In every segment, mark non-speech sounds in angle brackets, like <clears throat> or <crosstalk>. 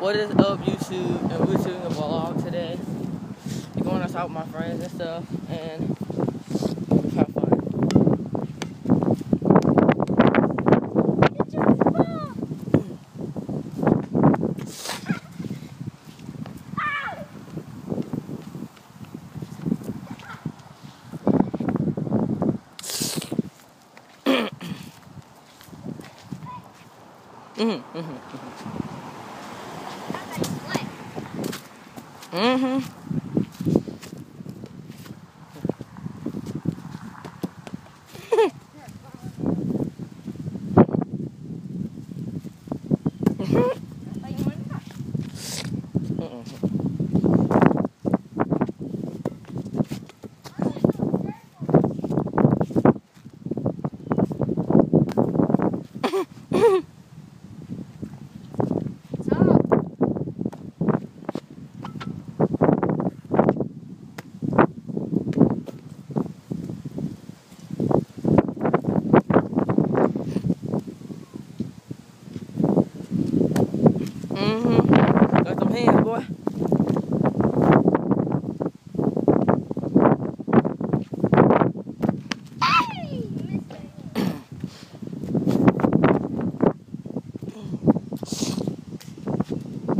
What is up, YouTube? And we're doing a vlog today. We're going outside with my friends and stuff, and have fun. <coughs> <coughs> <coughs> Mm-hmm, mm-hmm, mm-hmm. Mm-hmm. <laughs> <laughs> them hands, boy.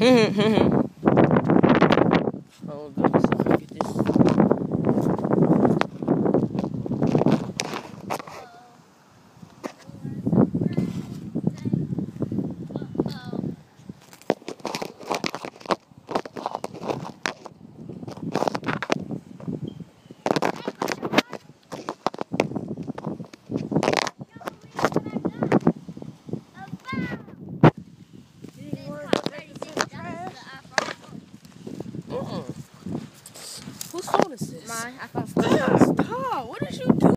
Mm-hmm. <clears throat> <clears throat> phone is this? Mine. iPhone 14.